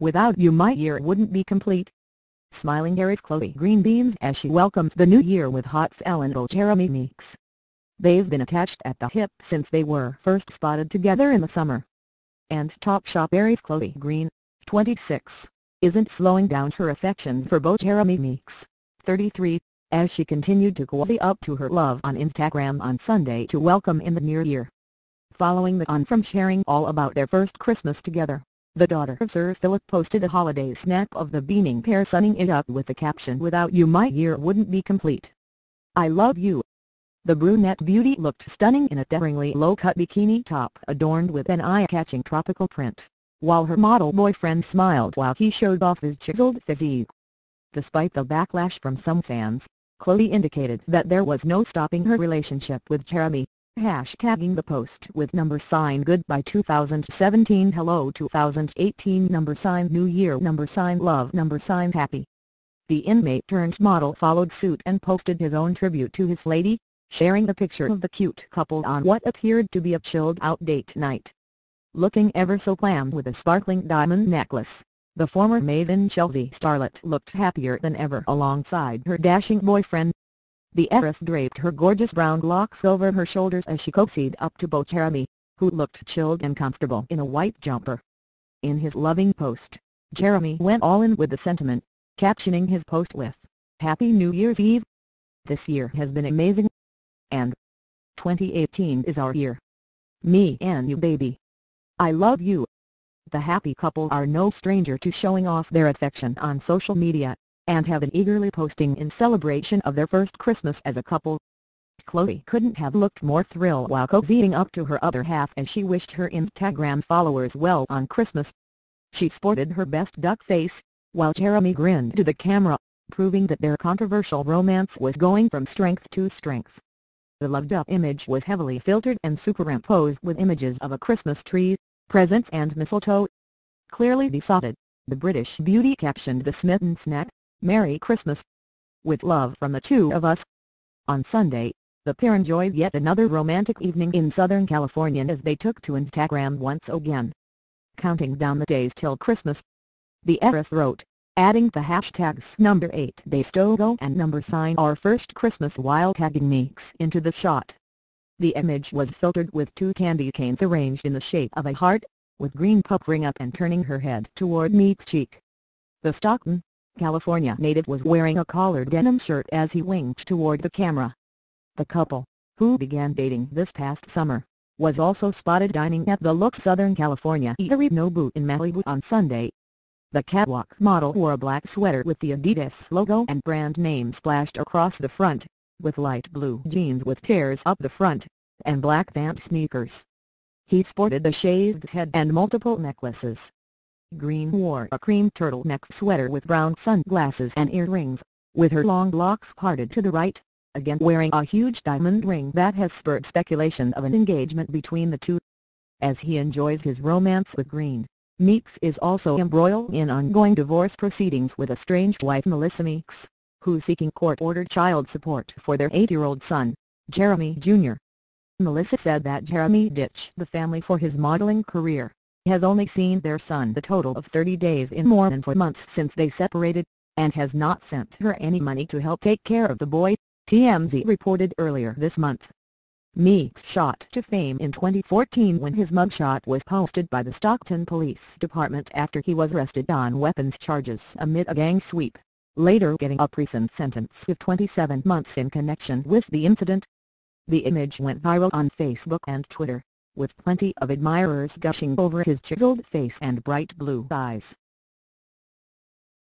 Without you my year wouldn't be complete. Smiling here is Chloe Green beams as she welcomes the new year with hot felon Jeremy Meeks. They've been attached at the hip since they were first spotted together in the summer. And Topshop Aries Chloe Green, 26, isn't slowing down her affection for Bo Jeremy Meeks, 33, as she continued to cozy up to her love on Instagram on Sunday to welcome in the new year. Following the on from sharing all about their first Christmas together, the daughter of Sir Philip posted a holiday snap of the beaming pair sunning it up with the caption Without you my year wouldn't be complete. I love you. The brunette beauty looked stunning in a daringly low-cut bikini top adorned with an eye-catching tropical print, while her model boyfriend smiled while he showed off his chiseled physique. Despite the backlash from some fans, Chloe indicated that there was no stopping her relationship with Jeremy, hashtagging the post with number sign goodbye 2017 hello 2018 number sign new year number sign love number sign happy. The inmate turned model followed suit and posted his own tribute to his lady, sharing a picture of the cute couple on what appeared to be a chilled-out date night. Looking ever so glam with a sparkling diamond necklace, the former Made in Chelsea starlet looked happier than ever alongside her dashing boyfriend. The heiress draped her gorgeous brown locks over her shoulders as she cozied up to Jeremy, who looked chilled and comfortable in a white jumper. In his loving post, Jeremy went all in with the sentiment, captioning his post with, Happy New Year's Eve. This year has been amazing, and 2018 is our year. Me and you baby. I love you. The happy couple are no stranger to showing off their affection on social media, and have been eagerly posting in celebration of their first Christmas as a couple. Chloe couldn't have looked more thrilled while cozying up to her other half as she wished her Instagram followers well on Christmas. She sported her best duck face, while Jeremy grinned to the camera, proving that their controversial romance was going from strength to strength. The loved-up image was heavily filtered and superimposed with images of a Christmas tree, presents and mistletoe. Clearly besotted, the British beauty captioned the smitten snack, Merry Christmas. With love from the two of us. On Sunday, the pair enjoyed yet another romantic evening in Southern California as they took to Instagram once again. Counting down the days till Christmas. The heiress wrote, adding the hashtags number 8 Daystogo and number sign our first Christmas while tagging Meeks into the shot. The image was filtered with two candy canes arranged in the shape of a heart, with green puckering up and turning her head toward Meeks' cheek. The Stockton, California native was wearing a collared denim shirt as he winked toward the camera. The couple, who began dating this past summer, was also spotted dining at the Look Southern California Eatery Nobu in Malibu on Sunday. The catwalk model wore a black sweater with the Adidas logo and brand name splashed across the front, with light blue jeans with tears up the front, and black Vans sneakers. He sported a shaved head and multiple necklaces. Green wore a cream turtleneck sweater with brown sunglasses and earrings, with her long locks parted to the right, again wearing a huge diamond ring that has spurred speculation of an engagement between the two. As he enjoys his romance with Green, Meeks is also embroiled in ongoing divorce proceedings with estranged wife Melissa Meeks, who's seeking court-ordered child support for their 8-year-old son, Jeremy Jr. Melissa said that Jeremy ditched the family for his modeling career, has only seen their son the total of 30 days in more than four months since they separated, and has not sent her any money to help take care of the boy, TMZ reported earlier this month. Meeks shot to fame in 2014 when his mugshot was posted by the Stockton Police Department after he was arrested on weapons charges amid a gang sweep, later getting a prison sentence of 27 months in connection with the incident. The image went viral on Facebook and Twitter, with plenty of admirers gushing over his chiseled face and bright blue eyes.